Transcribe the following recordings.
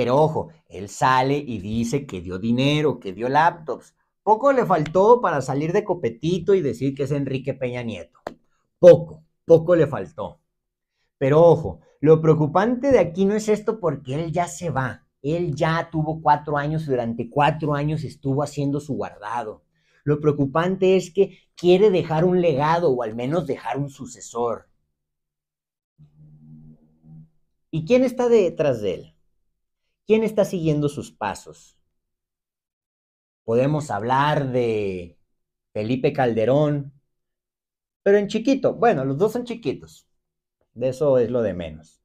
Pero ojo, él sale y dice que dio dinero, que dio laptops. Poco le faltó para salir de copetito y decir que es Enrique Peña Nieto. Poco, poco le faltó. Pero ojo, lo preocupante de aquí no es esto porque él ya se va. Él ya tuvo cuatro años y durante cuatro años estuvo haciendo su guardado. Lo preocupante es que quiere dejar un legado o al menos dejar un sucesor. ¿Y quién está detrás de él? ¿Quién está siguiendo sus pasos? Podemos hablar de Felipe Calderón, pero en chiquito. Bueno, los dos son chiquitos. De eso es lo de menos.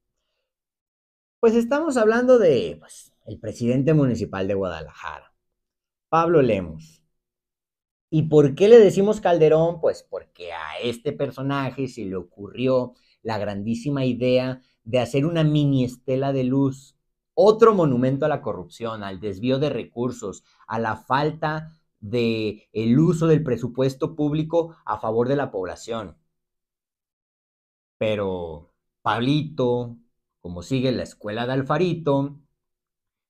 Pues estamos hablando de pues, el presidente municipal de Guadalajara, Pablo Lemos. ¿Y por qué le decimos Calderón? Pues porque a este personaje se le ocurrió la grandísima idea de hacer una mini estela de luz, otro monumento a la corrupción, al desvío de recursos, a la falta de el uso del presupuesto público a favor de la población. Pero Pablito, como sigue la escuela de Alfarito,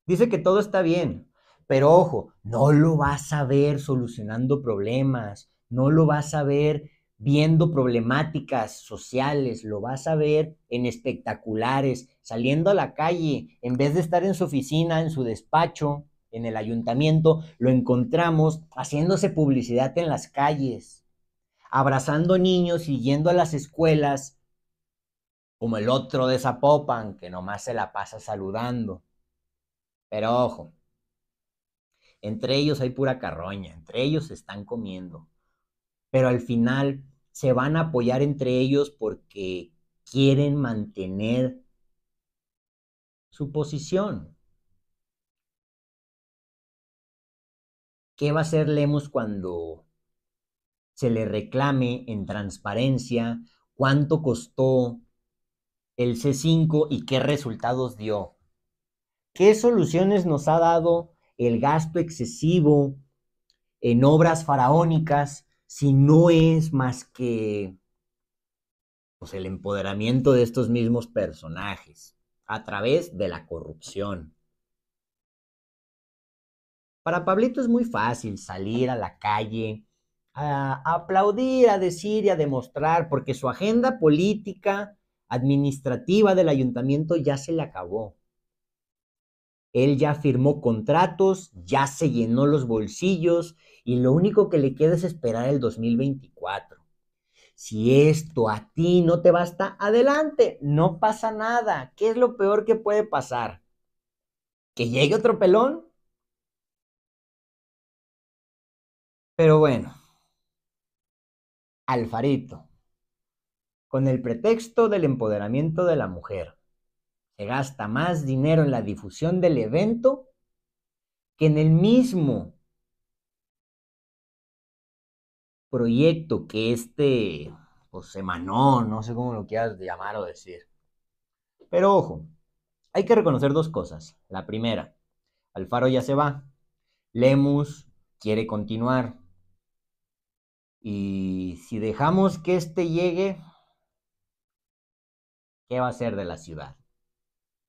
dice que todo está bien, pero ojo, no lo vas a ver solucionando problemas, no lo vas a ver viendo problemáticas sociales, lo vas a ver en espectaculares, saliendo a la calle, en vez de estar en su oficina, en su despacho, en el ayuntamiento, lo encontramos haciéndose publicidad en las calles, abrazando niños y yendo a las escuelas, como el otro de Zapopan, que nomás se la pasa saludando. Pero ojo, entre ellos hay pura carroña, entre ellos se están comiendo. Pero al final se van a apoyar entre ellos porque quieren mantener su posición. ¿Qué va a hacer Lemos cuando se le reclame en transparencia cuánto costó el C5 y qué resultados dio? ¿Qué soluciones nos ha dado el gasto excesivo en obras faraónicas si no es más que pues, el empoderamiento de estos mismos personajes a través de la corrupción? Para Pablito es muy fácil salir a la calle, a, aplaudir, a decir y a demostrar, porque su agenda política, administrativa del ayuntamiento ya se le acabó. Él ya firmó contratos, ya se llenó los bolsillos y lo único que le queda es esperar el 2024. Si esto a ti no te basta, adelante, no pasa nada. ¿Qué es lo peor que puede pasar? ¿Que llegue otro pelón? Pero bueno, Alfarito, con el pretexto del empoderamiento de la mujer, se gasta más dinero en la difusión del evento que en el mismo proyecto que este pues, semanó, no sé cómo lo quieras llamar o decir. Pero ojo, hay que reconocer dos cosas. La primera, Alfaro ya se va. Lemus quiere continuar. Y si dejamos que este llegue, ¿qué va a ser de la ciudad?